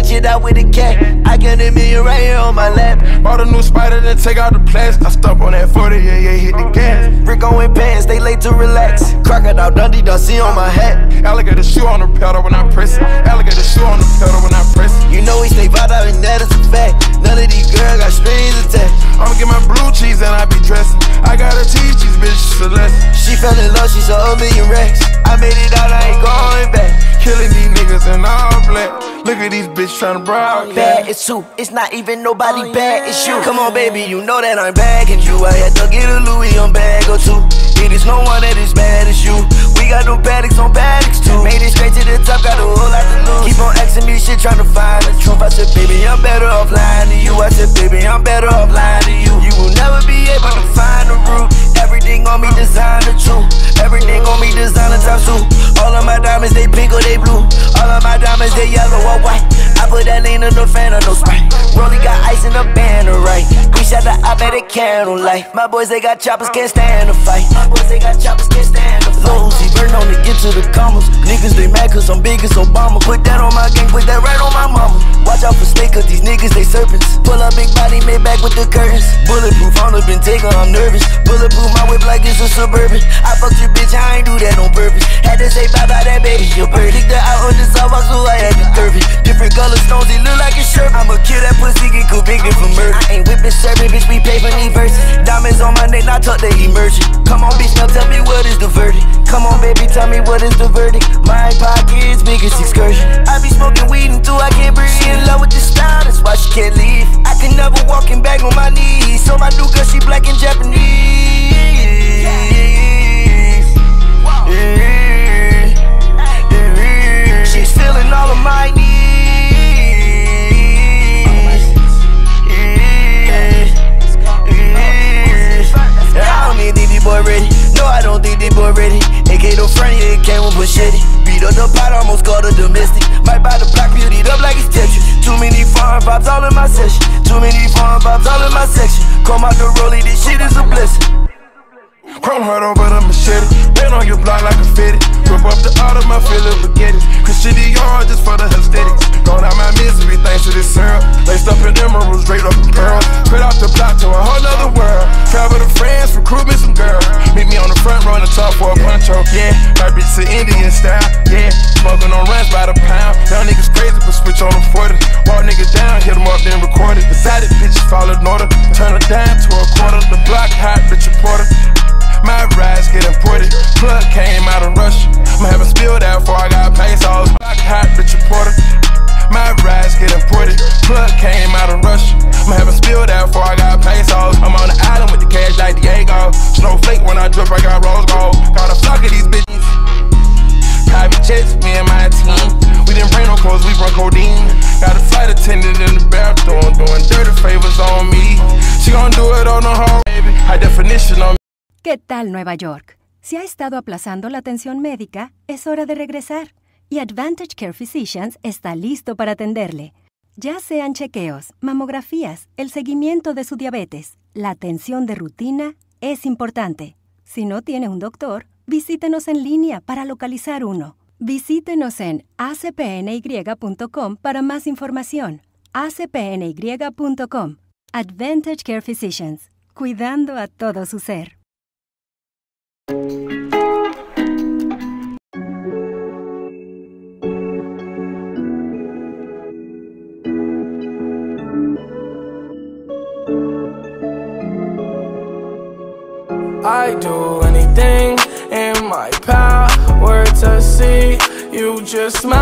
switch it out with a cat. I get a million right here on my lap. Bought a new spider, then take out the plastic. I stop on that 40, yeah, yeah, hit the gas. Rico in pants, they late to relax. Crocodile Dundee, see on my hat. Alligator shoe on the pedal when I press it. Alligator shoe on the pedal when I press it. You know we stay out and that is a fact. None of these girls got strings attached. I'ma get my blue cheese and I be dressing. I got a cheese, cheese, bitch, Celeste. She fell in love, she saw a million racks. I made it out, I ain't going back. Killing these niggas in all black. Look at these bitches tryna broadcast. Bad, it's two. It's not even nobody oh, bad, it's you. Come on, baby, you know that I'm bagging you. I had to get a Louis on bag or two. It is no one that is bad as you. We got no paddocks on paddocks too. Made it straight to the top, got a whole lot to lose. Keep on asking me shit, tryna find the truth. I said, baby, I'm better off lying to you. I said, baby, I'm better off lying to you. You will never be able to find the root. Everything on me designer too. Everything on me designer top suit. That lean fan of no sprite. Rolly got ice in the banner, right? We shot the op at a candlelight. My boys, they got choppers, can't stand the fight. My boys, they got choppers, can't stand the fight. Lozy, burn on to get to the commas. Niggas, they mad cause I'm big as Obama. Put that on my gang, put that right on my mama. Watch out for snake, cause these niggas, they serpents. Pull up big body, made back with the curtains. Bulletproof, on the been taken, I'm nervous. Bulletproof, my whip like it's a suburban. I fucked your bitch, I ain't do that on purpose. Had to say bye bye that baby, your bird. Diamonds on my neck, tuck the emergent. Come on, bitch, now tell me what is the verdict. Come on, baby, tell me what is the verdict. My pocket's biggest excursion. My section. Come out the rollie, this shit is a blessing. Chrome heart over the machete. Been on your block like a fitted. Rip up the out of my feeling baguettes. Christian Dior just for the aesthetics. Gone out my misery thanks down, hit them up, then record it. Decided bitches fall in order. Turn a dime ¿Qué tal Nueva York? Si ha estado aplazando la atención médica, es hora de regresar. Y Advantage Care Physicians está listo para atenderle. Ya sean chequeos, mamografías, el seguimiento de su diabetes, la atención de rutina es importante. Si no tiene un doctor, visítenos en línea para localizar uno. Visítenos en acpny.com para más información. acpny.com. Advantage Care Physicians, cuidando a todo su ser. I do anything in my power see you just smile.